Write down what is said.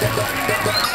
飛んで飛